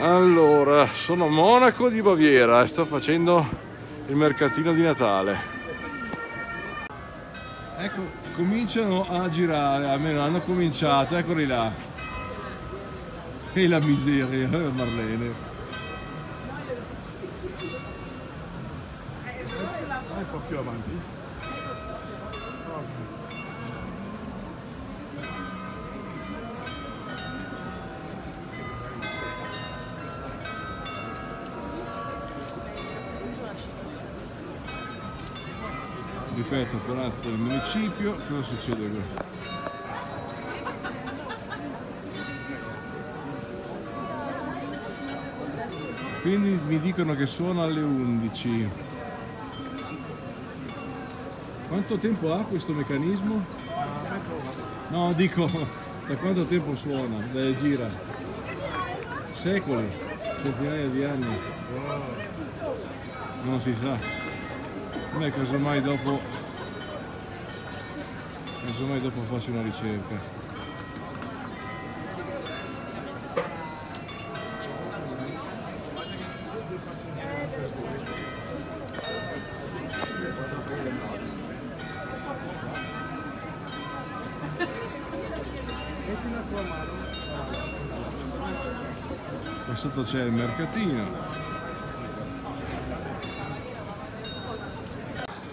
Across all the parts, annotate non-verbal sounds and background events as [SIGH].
Allora, sono Monaco di Baviera e sto facendo il mercatino di Natale. Ecco, cominciano a girare, almeno hanno cominciato, eccoli là. E la miseria, eh, Marlene. un po' più avanti. Ripeto, palazzo del municipio, cosa succede qui? Quindi mi dicono che suona alle 11. Quanto tempo ha questo meccanismo? No, dico, da quanto tempo suona? Da gira? Secoli, centinaia di anni. Non si sa. Noi casomai dopo casomai dopo faccio una ricerca. Sotto c'è il mercatino.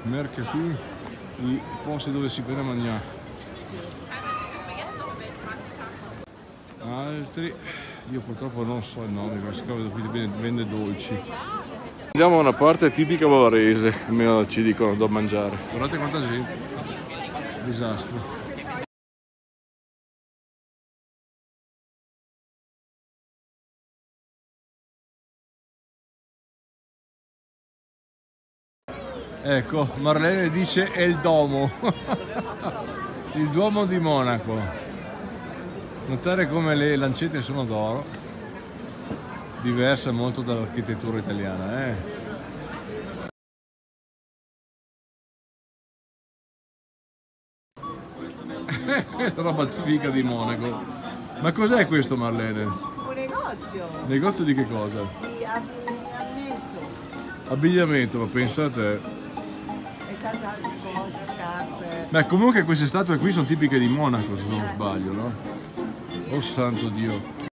Mercatini, i posti dove si viene a mangiare. Altri, io purtroppo non so il nome, ma siccome qui vende dolci. Andiamo a una parte tipica bavarese, almeno ci dicono da mangiare. Guardate quanta gente, disastro. Ecco, Marlene dice è il Domo, [LAUGHS] il Duomo di Monaco. Notare come le lancette sono d'oro, diversa molto dall'architettura italiana. Eh? [LAUGHS] roba tipica di Monaco. Ma cos'è questo Marlene? Un negozio. Negozio di che cosa? Di abbigliamento. Abbigliamento, ma pensate Beh, comunque queste statue qui sono tipiche di Monaco, se non sbaglio, no? Oh santo Dio.